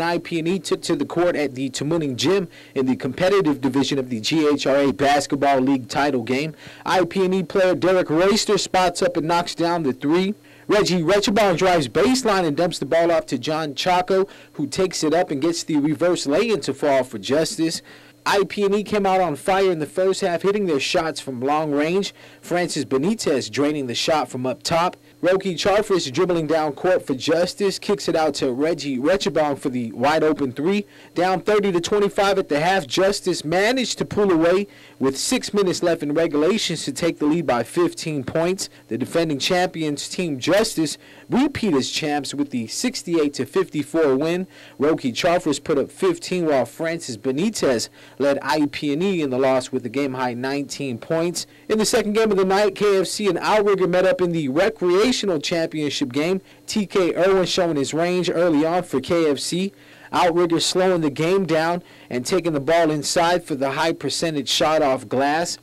IP&E took to the court at the Tamuning Gym in the competitive division of the GHRA Basketball League title game. IP&E player Derek Royster spots up and knocks down the three. Reggie Retchabong drives baseline and dumps the ball off to John Chaco, who takes it up and gets the reverse lay-in to fall for justice. IP&E came out on fire in the first half, hitting their shots from long range. Francis Benitez draining the shot from up top. Roki Charfris dribbling down court for justice, kicks it out to Reggie Rechabong for the wide open three. Down 30 to 25 at the half, Justice managed to pull away with six minutes left in regulations to take the lead by 15 points. The defending champions, Team Justice, repeat as champs with the 68 to 54 win. Roki Charfris put up 15 while Francis Benitez led IP&E in the loss with a game high 19 points. In the second game of the night, KFC and Outrigger met up in the recreation championship game. TK Irwin showing his range early on for KFC. Outrigger slowing the game down and taking the ball inside for the high percentage shot off glass.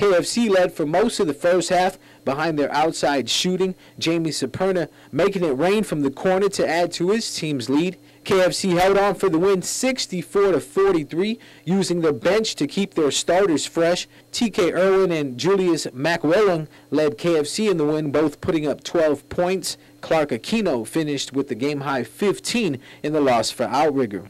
KFC led for most of the first half behind their outside shooting. Jamie Saperna making it rain from the corner to add to his team's lead. KFC held on for the win 64 to 43, using the bench to keep their starters fresh. TK Irwin and Julius McWilling led KFC in the win, both putting up 12 points. Clark Aquino finished with the game high 15 in the loss for Outrigger.